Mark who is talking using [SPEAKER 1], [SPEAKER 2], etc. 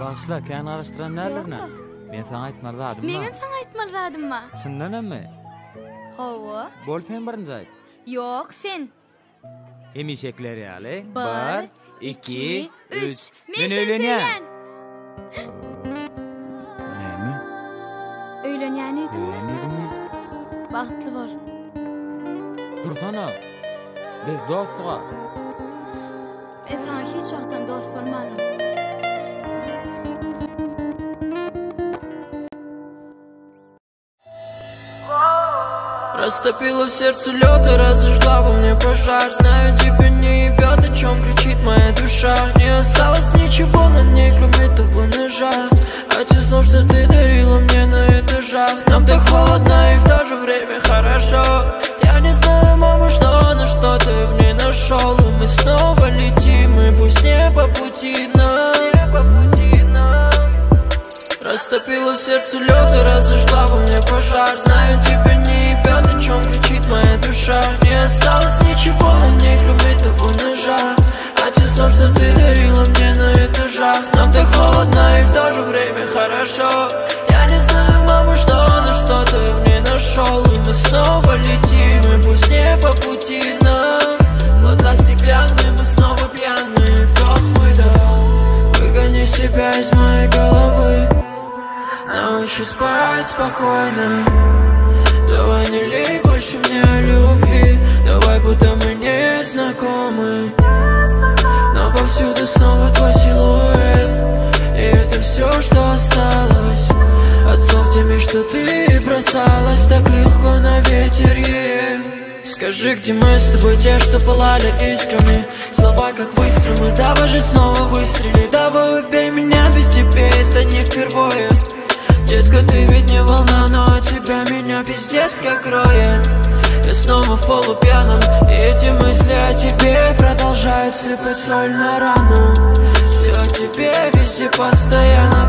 [SPEAKER 1] Bağışla, kendi araştıran nerlerine? Ben sana aytmalı
[SPEAKER 2] dadım ma? Menin sana aytmalı
[SPEAKER 1] dadım
[SPEAKER 2] ma? Çindan emmi? Howa.
[SPEAKER 1] Bol sen birinci ayt.
[SPEAKER 2] Yok sen.
[SPEAKER 1] Emişekler yali.
[SPEAKER 2] Bir, iki, üç.
[SPEAKER 1] Ben Men öğlenen. Nemi?
[SPEAKER 2] Öğlenen edin
[SPEAKER 1] mi?
[SPEAKER 2] Baxtlı var.
[SPEAKER 1] Dursana. Biz dost
[SPEAKER 2] var. Ben sana hiç vaxtdan dost varmadım.
[SPEAKER 3] Растопила в сердце лед и разожгла во мне пожар. Знаю, тебя не ебет, о чем кричит моя душа. Не осталось ничего на ней, кроме того ножа. А те снов, что ты дарила мне на этажах Нам так холодно и в то же время хорошо. Я не знаю, мама, что, но что ты в ней нашел И мы снова летим, и пусть не по пути нам. Растопила в сердце лед и разожгла во мне пожар. Знаю, тебя не Снов, что ты дарила мне на этажах Нам так холодно и в то же время хорошо. Я не знаю, мама, что, но что ты в ней нашел И мы снова летим, и пусть не по пути нам. Глаза стеклянные, мы снова пьяные. Вдох-выдох Выгони себя из моей головы. Научи спать спокойно. Давай не лей больше мне любви что ты бросалась Так легко на ветер. Скажи, где мы с тобой, те, что пылали искрами? Слова как выстрелы, давай же снова выстрели. Давай убей меня, ведь тебе это не впервые. Детка, ты ведь не волна, но от тебя меня пиздец как роет. Я снова в полупьяном, и эти мысли о тебе Продолжают сыпать соль на рану. Все о тебе везде постоянно,